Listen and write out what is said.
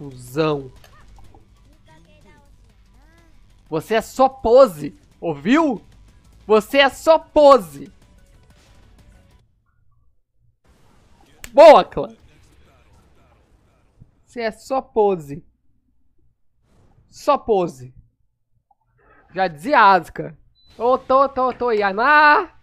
cuzão. Você é só pose, ouviu? Você é só pose. Boa, clã. Você é só pose. Só pose. Já dizia Asuka. Ô, tô, tô, tô, Yaná.